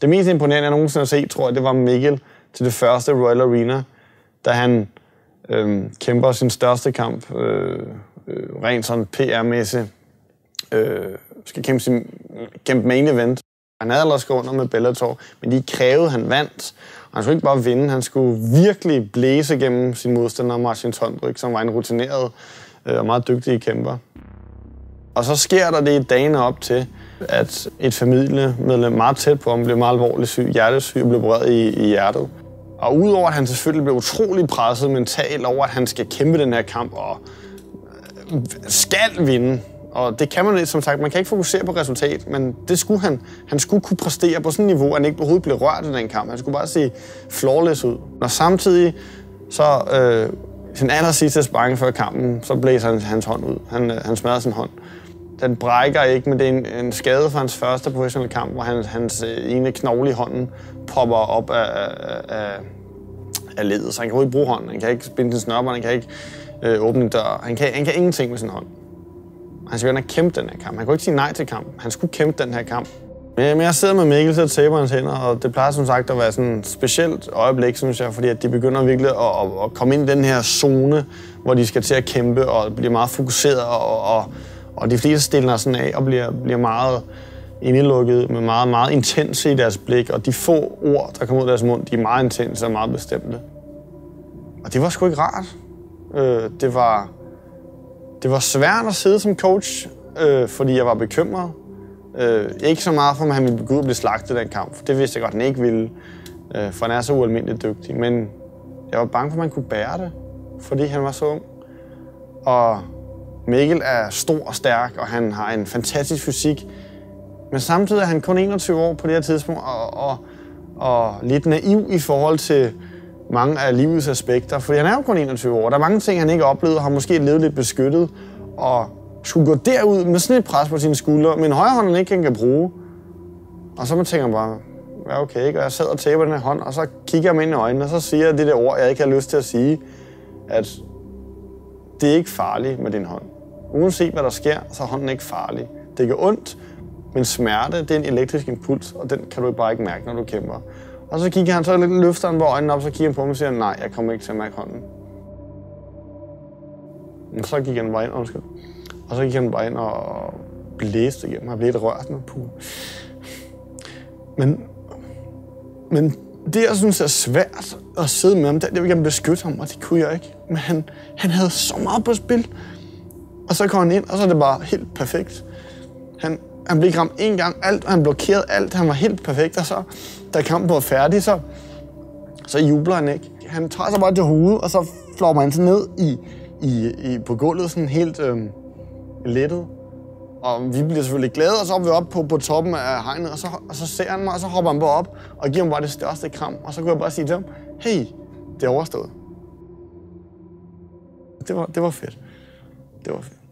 Det mest imponerende, jeg nogensinde har set, tror jeg, det var Mikkel til det første Royal Arena, da han øh, kæmper sin største kamp, øh, øh, rent sådan PR-mæssigt, øh, skal kæmpe, sin, kæmpe main event. Han havde ellers gået under med Bellator, men de krævede, at han vandt. Og han skulle ikke bare vinde, han skulle virkelig blæse gennem sin modstander, Martin Tondryk, som var en rutineret øh, og meget dygtig kæmper. Og så sker der det i dagene op til, at et familiemedlem meget tæt på ham blev meget alvorligt syg, hjertesyg og blev opereret i, i hjertet. Og udover at han selvfølgelig blev utrolig presset mentalt over, at han skal kæmpe den her kamp og øh, skal vinde, og det kan man som sagt, man kan ikke fokusere på resultat, men det skulle han. Han skulle kunne præstere på sådan et niveau, at han ikke overhovedet blev rørt i den kamp. Han skulle bare se flawless ud. Og samtidig, så øh, sin aller sidste sparring før kampen, så blæser han hans hånd ud. Han, øh, han smadrer sin hånd. Den brækker ikke, men det er en, en skade fra hans første professionelle kamp, hvor han, hans øh, ene knogle i hånden popper op af, af, af ledet. Så han kan ikke bruge hånden. Han kan ikke spinde sin snørbånd, han kan ikke øh, åbne en dør. Han kan, han kan ingenting med sin hånd. Han skal gerne kæmpe den her kamp. Han kunne ikke sige nej til kampen. Han skulle kæmpe den her kamp. Men jeg sidder med Mikkel til at tabe hans hænder, og det plejer som sagt at være sådan et specielt øjeblik, synes jeg, fordi at de begynder virkelig at, at, at komme ind i den her zone, hvor de skal til at kæmpe og bliver meget fokuseret, og, og, og de fleste stiller sådan af og bliver, bliver meget indelukket, med meget, meget intense i deres blik, og de få ord, der kommer ud af deres mund, de er meget intense og meget bestemte. Og det var sgu ikke rart. Øh, det var, det var svært at sidde som coach, øh, fordi jeg var bekymret. Øh, ikke så meget for, at han ville begynde at blive slagtet i den kamp, for det vidste jeg godt, at han ikke ville, øh, for han er så ualmindeligt dygtig. Men jeg var bange for, at man kunne bære det, fordi han var så ung. Og Mikkel er stor og stærk, og han har en fantastisk fysik. Men samtidig er han kun 21 år på det her tidspunkt, og, og, og lidt naiv i forhold til mange af livets aspekter. Fordi han er jo kun 21 år. Der er mange ting, han ikke har oplevet, og har måske levet lidt beskyttet. Og skulle gå derud med sådan et pres på sine skuldre, men en højre hånd, han ikke kan bruge. Og så man tænker bare, ja okay, ikke? og jeg sad og taber den her hånd, og så kigger jeg mig ind i øjnene, og så siger jeg det der ord, jeg ikke har lyst til at sige, at det er ikke farligt med din hånd. Uanset hvad der sker, så er hånden ikke farlig. Det gør ondt, men smerte, det er en elektrisk impuls, og den kan du bare ikke mærke, når du kæmper. Og så kigger han, så lidt løfter han på øjnene op, så kigger han på mig og siger, nej, jeg kommer ikke til at mærke hånden. Og så gik han bare ind, undskyld. Og så gik han bare ind og blæste igennem. Han blev lidt rørt med Puh. Men, men det, jeg synes er svært at sidde med ham, det, jeg vil gerne beskytte ham, og det kunne jeg ikke. Men han, han havde så meget på spil. Og så kom han ind, og så er det bare helt perfekt. Han, han blev ikke ramt en gang alt, han blokerede alt. Han var helt perfekt, og så, da kampen var færdig, så, så jubler han ikke. Han tager sig bare til hovedet, og så flår man sig ned i, i, i, på gulvet sådan helt øh, lettet. Og vi bliver selvfølgelig glade, og så er vi oppe på, på toppen af hegnet, og så, og så ser han mig, og så hopper han bare op og giver mig bare det største kram. Og så kunne jeg bare sige til ham, hey, det er overstået. Det var, det var fedt. Det var fedt.